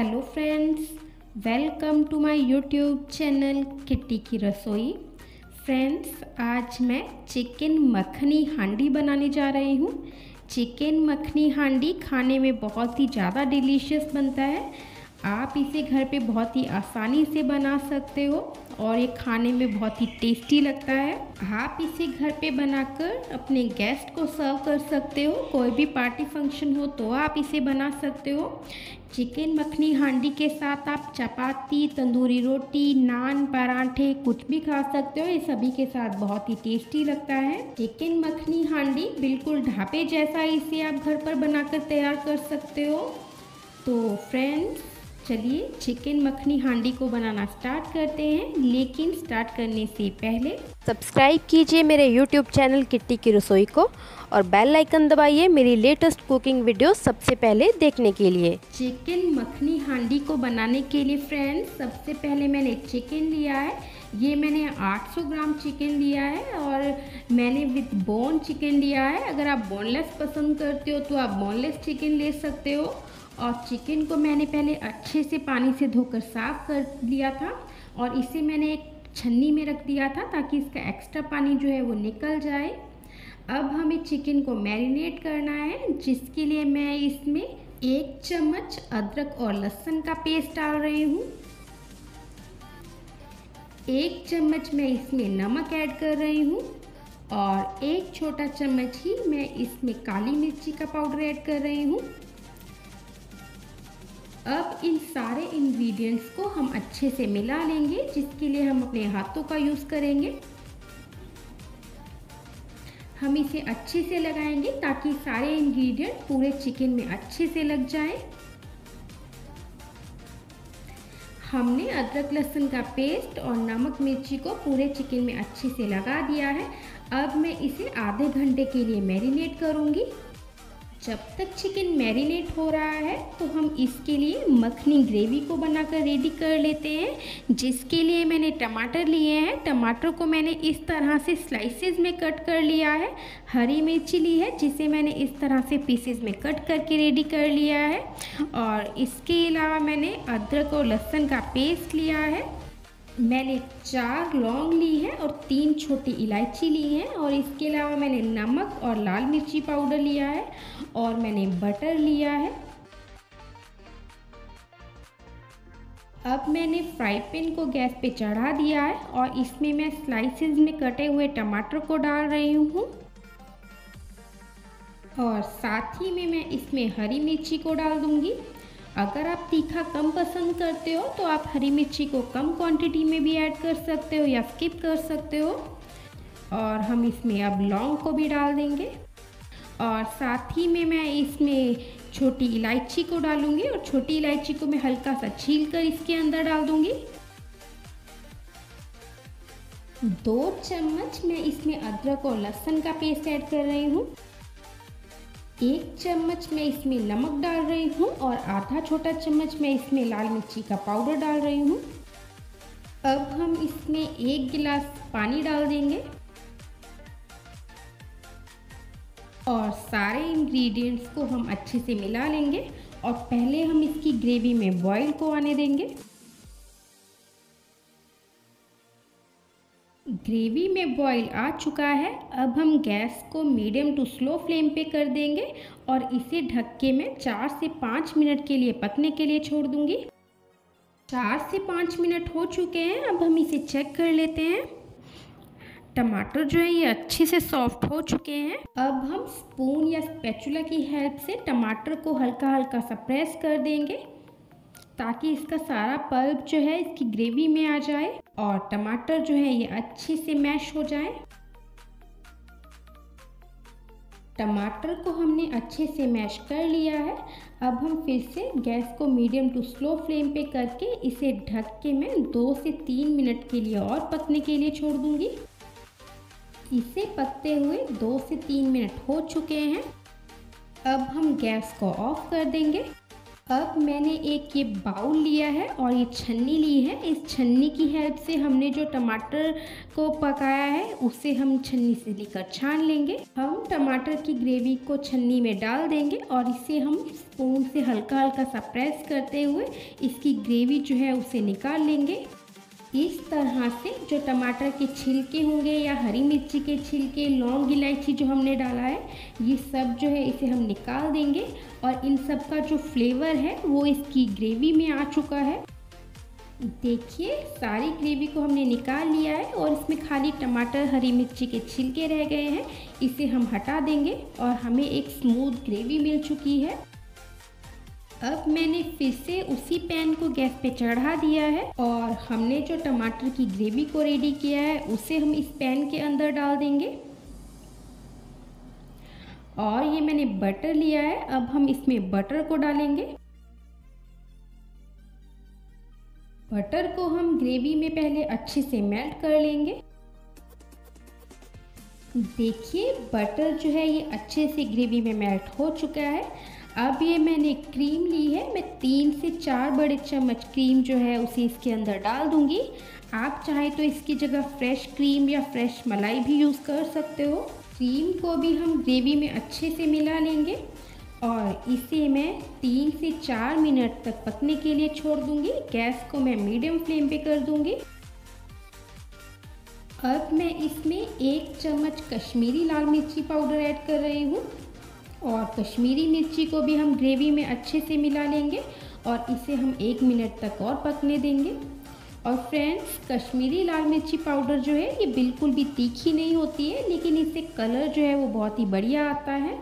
Hello friends welcome to my YouTube channel Kitty ki Rasoi. Friends आज मैं chicken makhani हांडी बनाने जा रही हूँ। चिकन मखनी हांडी खाने में बहुत ही ज़्यादा डिलीशियस बनता है। आप इसे घर पे बहुत ही आसानी से बना सकते हो और ये खाने में बहुत ही टेस्टी लगता है। आप इसे घर पे बनाकर अपने गेस्ट को सर्व कर सकते हो। कोई भी पार्टी फ़ंक्शन हो तो आप इसे बना सकते हो। चिकन मखनी हांडी के साथ आप चपाती, तंदूरी रोटी, नान, पराठे, कुछ भी खा सकते हो। ये सभी के साथ बहुत ही टेस्टी लगता है। चिकन मखनी हांडी बिल्कुल ढापे जैसा इसे आप घर पर बनाकर तैयार कर सकते हो। तो फ्रेंड्स चलिए चिकन मखनी हांडी को बनाना स्टार्ट करते हैं लेकिन स्टार्ट करने से पहले सब्सक्राइब कीजिए मेरे यूट्यूब चैनल किट्टी की रसोई को और बेल आइकन दबाइए मेरी लेटेस्ट कुकिंग वीडियो सबसे पहले देखने के लिए। चिकन मखनी हांडी को बनाने के लिए फ्रेंड्स सबसे पहले मैंने चिकन लिया है। ये मैंने 800 ग्राम चिकन लिया है और मैंने विथ बोन चिकन लिया है। अगर आप बोनलेस पसंद करते हो तो आप बोनलेस चिकन ले सकते हो। और चिकन को मैंने पहले अच्छे से पानी से धोकर साफ़ कर लिया था और इसे मैंने एक छन्नी में रख दिया था ताकि इसका एक्स्ट्रा पानी जो है वो निकल जाए। अब हमें चिकन को मैरिनेट करना है, जिसके लिए मैं इसमें एक चम्मच अदरक और लहसुन का पेस्ट डाल रही हूँ। एक चम्मच मैं इसमें नमक ऐड कर रही हूँ और एक छोटा चम्मच ही मैं इसमें काली मिर्ची का पाउडर ऐड कर रही हूँ। अब इन सारे इंग्रेडिएंट्स को हम अच्छे से मिला लेंगे, जिसके लिए हम अपने हाथों का यूज़ करेंगे। हम इसे अच्छे से लगाएँगे ताकि सारे इंग्रेडिएंट पूरे चिकन में अच्छे से लग जाए। हमने अदरक लहसुन का पेस्ट और नमक मिर्ची को पूरे चिकन में अच्छे से लगा दिया है। अब मैं इसे आधे घंटे के लिए मैरिनेट करूँगी। जब तक चिकन मैरिनेट हो रहा है तो हम इसके लिए मखनी ग्रेवी को बनाकर रेडी कर लेते हैं। जिसके लिए मैंने टमाटर लिए हैं, टमाटर को मैंने इस तरह से स्लाइसेस में कट कर लिया है। हरी मिर्ची ली है, जिसे मैंने इस तरह से पीसेस में कट करके रेडी कर लिया है। और इसके अलावा मैंने अदरक और लहसुन का पेस्ट लिया है। मैंने चार लौंग ली है और तीन छोटी इलायची ली है और इसके अलावा मैंने नमक और लाल मिर्ची पाउडर लिया है और मैंने बटर लिया है। अब मैंने फ्राई पैन को गैस पे चढ़ा दिया है और इसमें मैं स्लाइसेस में कटे हुए टमाटर को डाल रही हूँ। और साथ ही में मैं इसमें हरी मिर्ची को डाल दूँगी। अगर आप तीखा कम पसंद करते हो तो आप हरी मिर्ची को कम क्वांटिटी में भी ऐड कर सकते हो या स्किप कर सकते हो। और हम इसमें अब लौंग को भी डाल देंगे। और साथ ही में मैं इसमें छोटी इलायची को डालूँगी और छोटी इलायची को मैं हल्का सा छील कर इसके अंदर डाल दूँगी। दो चम्मच मैं इसमें अदरक और लहसुन का पेस्ट ऐड कर रही हूँ। एक चम्मच मैं इसमें नमक डाल रही हूँ और आधा छोटा चम्मच मैं इसमें लाल मिर्ची का पाउडर डाल रही हूँ। अब हम इसमें एक गिलास पानी डाल देंगे। और सारे इंग्रेडिएंट्स को हम अच्छे से मिला लेंगे और पहले हम इसकी ग्रेवी में बॉईल को आने देंगे। ग्रेवी में बॉईल आ चुका है। अब हम गैस को मीडियम टू स्लो फ्लेम पे कर देंगे और इसे ढक्के में चार से पाँच मिनट के लिए पकने के लिए छोड़ दूँगी। चार से पाँच मिनट हो चुके हैं। अब हम इसे चेक कर लेते हैं। टमाटर जो है ये अच्छे से सॉफ्ट हो चुके हैं। अब हम स्पून या स्पैचुला की हेल्प से टमाटर को हल्का हल्का सा प्रेस कर देंगे। ताकि इसका सारा पल्प जो है इसकी ग्रेवी में आ जाए और टमाटर जो है ये अच्छे से मैश हो जाए। टमाटर को हमने अच्छे से मैश कर लिया है। अब हम फिर से गैस को मीडियम टू स्लो फ्लेम पे करके इसे ढक के मैं दो से तीन मिनट के लिए और पकने के लिए छोड़ दूँगी। इसे पकते हुए दो से तीन मिनट हो चुके हैं। अब हम गैस को ऑफ़ कर देंगे। अब मैंने एक ये बाउल लिया है और ये छन्नी ली है। इस छन्नी की हेल्प से हमने जो टमाटर को पकाया है, उसे हम छन्नी से लेकर छान लेंगे। हम टमाटर की ग्रेवी को छन्नी में डाल देंगे और इसे हम स्पून से हल्का हल्का सा प्रेस करते हुए इसकी ग्रेवी जो है उसे निकाल लेंगे। इस तरह से जो टमाटर के छिलके होंगे या हरी मिर्ची के छिलके, लौंग, इलायची जो हमने डाला है, ये सब जो है इसे हम निकाल देंगे और इन सब का जो फ्लेवर है वो इसकी ग्रेवी में आ चुका है। देखिए, सारी ग्रेवी को हमने निकाल लिया है और इसमें खाली टमाटर, हरी मिर्ची के छिलके रह गए हैं। इसे हम हटा देंगे और हमें एक स्मूथ ग्रेवी मिल चुकी है। अब मैंने फिर से उसी पैन को गैस पे चढ़ा दिया है और हमने जो टमाटर की ग्रेवी को रेडी किया है, उसे हम इस पैन के अंदर डाल देंगे। और ये मैंने बटर लिया है, अब हम इसमें बटर को डालेंगे। बटर को हम ग्रेवी में पहले अच्छे से मेल्ट कर लेंगे। देखिए, बटर जो है ये अच्छे से ग्रेवी में मेल्ट हो चुका है। अब ये मैंने क्रीम ली है। मैं तीन से चार बड़े चम्मच क्रीम जो है उसे इसके अंदर डाल दूँगी। आप चाहे तो इसकी जगह फ्रेश क्रीम या फ्रेश मलाई भी यूज़ कर सकते हो। क्रीम को भी हम ग्रेवी में अच्छे से मिला लेंगे और इसे मैं तीन से चार मिनट तक पकने के लिए छोड़ दूँगी। गैस को मैं मीडियम फ्लेम पे कर दूँगी। अब मैं इसमें एक चम्मच कश्मीरी लाल मिर्ची पाउडर ऐड कर रही हूँ। और कश्मीरी मिर्ची को भी हम ग्रेवी में अच्छे से मिला लेंगे और इसे हम एक मिनट तक और पकने देंगे। और फ्रेंड्स कश्मीरी लाल मिर्ची पाउडर जो है, ये बिल्कुल भी तीखी नहीं होती है, लेकिन इससे कलर जो है वो बहुत ही बढ़िया आता है।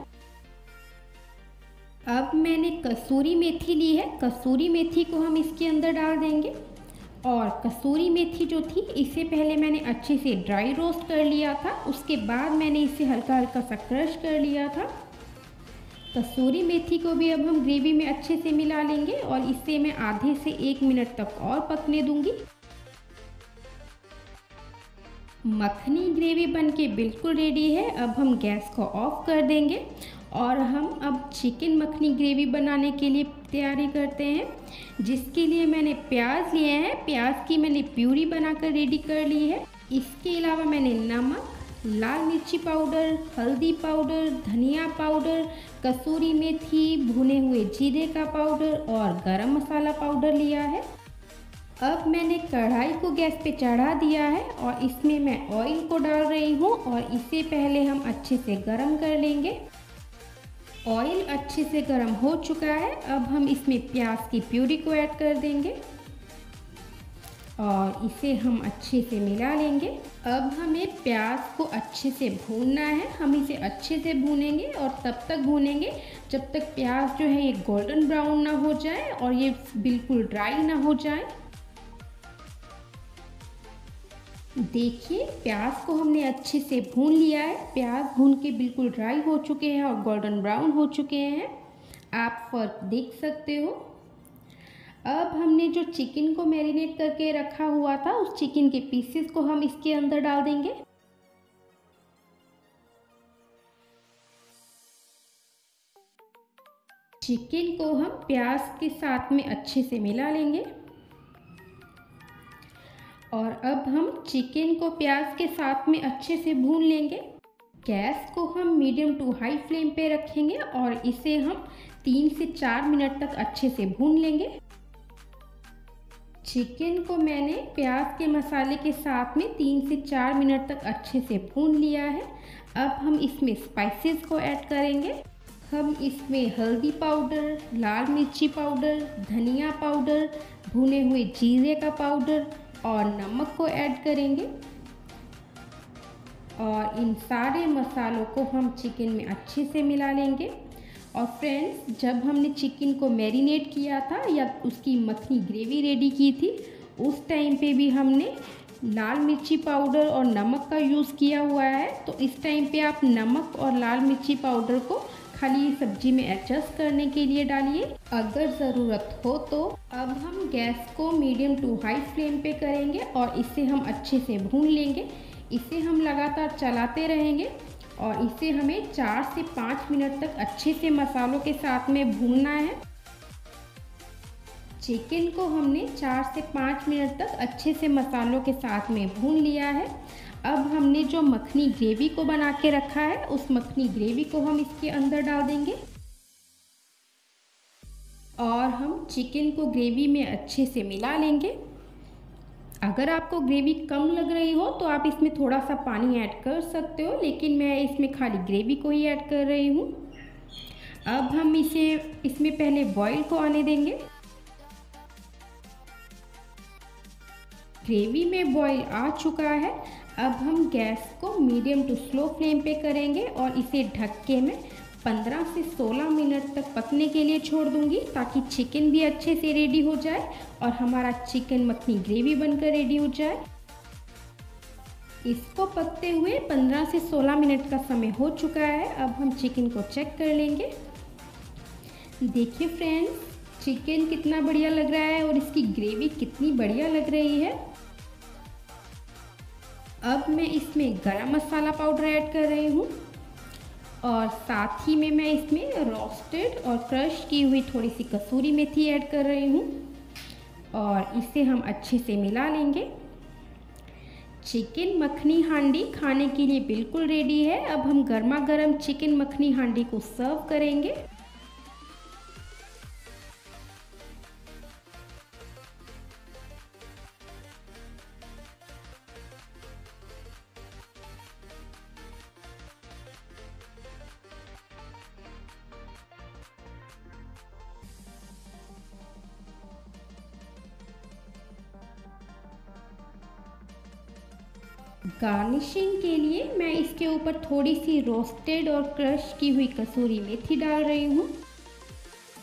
अब मैंने कसूरी मेथी ली है। कसूरी मेथी को हम इसके अंदर डाल देंगे। और कसूरी मेथी जो थी, इसे पहले मैंने अच्छे से ड्राई रोस्ट कर लिया था। उसके बाद मैंने इसे हल्का हल्का सा क्रश कर लिया था। कसूरी मेथी को भी अब हम ग्रेवी में अच्छे से मिला लेंगे और इसे मैं आधे से एक मिनट तक और पकने दूँगी। मखनी ग्रेवी बनके बिल्कुल रेडी है। अब हम गैस को ऑफ़ कर देंगे और हम अब चिकन मखनी ग्रेवी बनाने के लिए तैयारी करते हैं। जिसके लिए मैंने प्याज लिए हैं। प्याज की मैंने प्यूरी बनाकर रेडी कर ली है। इसके अलावा मैंने नमक लाल मिर्ची पाउडर, हल्दी पाउडर, धनिया पाउडर, कसूरी मेथी, भुने हुए जीरे का पाउडर और गरम मसाला पाउडर लिया है। अब मैंने कढ़ाई को गैस पे चढ़ा दिया है और इसमें मैं ऑयल को डाल रही हूँ और इसे पहले हम अच्छे से गरम कर लेंगे। ऑयल अच्छे से गरम हो चुका है। अब हम इसमें प्याज की प्यूरी को ऐड कर देंगे। और इसे हम अच्छे से मिला लेंगे। अब हमें प्याज को अच्छे से भूनना है। हम इसे अच्छे से भूनेंगे और तब तक भूनेंगे जब तक प्याज जो है ये गोल्डन ब्राउन ना हो जाए और ये बिल्कुल ड्राई ना हो जाए। देखिए, प्याज को हमने अच्छे से भून लिया है। प्याज भून के बिल्कुल ड्राई हो चुके हैं और गोल्डन ब्राउन हो चुके हैं। आप फ़र्क देख सकते हो। अब हमने जो चिकन को मैरिनेट करके रखा हुआ था, उस चिकन के पीसेस को हम इसके अंदर डाल देंगे। चिकन को हम प्याज के साथ में अच्छे से मिला लेंगे। और अब हम चिकन को प्याज के साथ में अच्छे से भून लेंगे। गैस को हम मीडियम टू हाई फ्लेम पे रखेंगे और इसे हम तीन से चार मिनट तक अच्छे से भून लेंगे। चिकन को मैंने प्याज के मसाले के साथ में तीन से चार मिनट तक अच्छे से भून लिया है। अब हम इसमें स्पाइसेस को ऐड करेंगे। हम इसमें हल्दी पाउडर लाल मिर्ची पाउडर धनिया पाउडर भुने हुए जीरे का पाउडर और नमक को ऐड करेंगे। और इन सारे मसालों को हम चिकन में अच्छे से मिला लेंगे। और फ्रेंड्स जब हमने चिकन को मैरिनेट किया था या उसकी मखनी ग्रेवी रेडी की थी, उस टाइम पे भी हमने लाल मिर्ची पाउडर और नमक का यूज़ किया हुआ है। तो इस टाइम पे आप नमक और लाल मिर्ची पाउडर को खाली सब्ज़ी में एडजस्ट करने के लिए डालिए। अगर ज़रूरत हो तो अब हम गैस को मीडियम टू हाई फ्लेम पे करेंगे और इसे हम अच्छे से भून लेंगे। इसे हम लगातार चलाते रहेंगे। और इसे हमें चार से पाँच मिनट तक अच्छे से मसालों के साथ में भूनना है। चिकन को हमने चार से पाँच मिनट तक अच्छे से मसालों के साथ में भून लिया है। अब हमने जो मखनी ग्रेवी को बना के रखा है, उस मखनी ग्रेवी को हम इसके अंदर डाल देंगे। और हम चिकन को ग्रेवी में अच्छे से मिला लेंगे। अगर आपको ग्रेवी कम लग रही हो तो आप इसमें थोड़ा सा पानी ऐड कर सकते हो, लेकिन मैं इसमें खाली ग्रेवी को ही ऐड कर रही हूँ। अब हम इसे, इसमें पहले बॉईल को आने देंगे। ग्रेवी में बॉईल आ चुका है। अब हम गैस को मीडियम टू स्लो फ्लेम पे करेंगे और इसे ढक के मैं 15 से 16 मिनट तक पकने के लिए छोड़ दूँगी ताकि चिकन भी अच्छे से रेडी हो जाए और हमारा चिकन मखनी ग्रेवी बनकर रेडी हो जाए। इसको पकते हुए 15 से 16 मिनट का समय हो चुका है। अब हम चिकन को चेक कर लेंगे। देखिए फ्रेंड्स चिकन कितना बढ़िया लग रहा है और इसकी ग्रेवी कितनी बढ़िया लग रही है। अब मैं इसमें गरम मसाला पाउडर ऐड कर रही हूँ। और साथ ही में मैं इसमें रोस्टेड और क्रश की हुई थोड़ी सी कसूरी मेथी ऐड कर रही हूँ। और इसे हम अच्छे से मिला लेंगे। चिकन मखनी हांडी खाने के लिए बिल्कुल रेडी है। अब हम गर्मा गर्म चिकन मखनी हांडी को सर्व करेंगे। गार्निशिंग के लिए मैं इसके ऊपर थोड़ी सी रोस्टेड और क्रश की हुई कसूरी मेथी डाल रही हूँ।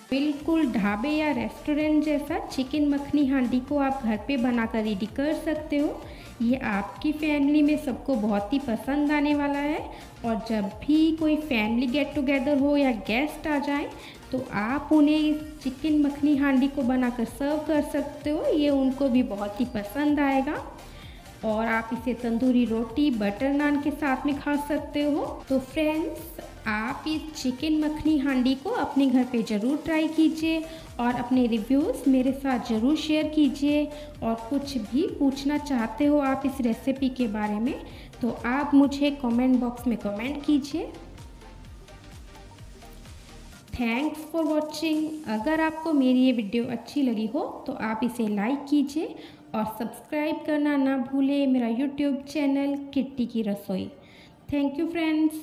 बिल्कुल ढाबे या रेस्टोरेंट जैसा चिकन मखनी हांडी को आप घर पे बनाकर रेडी कर सकते हो। ये आपकी फैमिली में सबको बहुत ही पसंद आने वाला है और जब भी कोई फैमिली गेट टुगेदर हो या गेस्ट आ जाए तो आप उन्हें इस चिकन मखनी हांडी को बनाकर सर्व कर सकते हो। ये उनको भी बहुत ही पसंद आएगा। और आप इसे तंदूरी रोटी बटर नान के साथ में खा सकते हो। तो फ्रेंड्स आप इस चिकन मखनी हांडी को अपने घर पे ज़रूर ट्राई कीजिए और अपने रिव्यूज़ मेरे साथ ज़रूर शेयर कीजिए। और कुछ भी पूछना चाहते हो आप इस रेसिपी के बारे में तो आप मुझे कमेंट बॉक्स में कमेंट कीजिए। थैंक्स फॉर वॉचिंग अगर आपको मेरी ये वीडियो अच्छी लगी हो तो आप इसे लाइक कीजिए और सब्सक्राइब करना ना भूलें मेरा यूट्यूब चैनल किट्टी की रसोई। Thank you friends